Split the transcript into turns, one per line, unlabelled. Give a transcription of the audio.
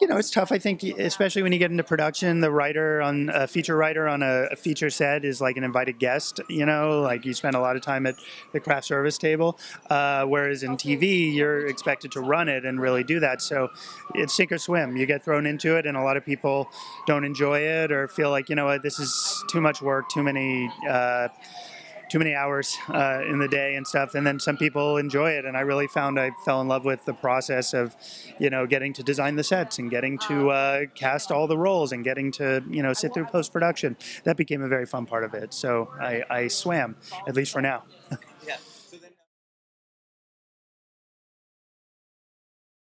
you know, it's tough. I think, especially when you get into production, the writer on a feature writer on a, a, feature set is like an invited guest. You know, like you spend a lot of time at the craft service table, uh, whereas in TV, you're expected to run it and really do that. So it's sink or swim. You get thrown into it, and a lot of people don't enjoy it or feel like, you know what, this is too much work, too many. Uh, too many hours uh, in the day and stuff. And then some people enjoy it. And I really found I fell in love with the process of, you know, getting to design the sets and getting to uh, cast all the roles and getting to, you know, sit through post production. That became a very fun part of it. So I, I swam, at least for now.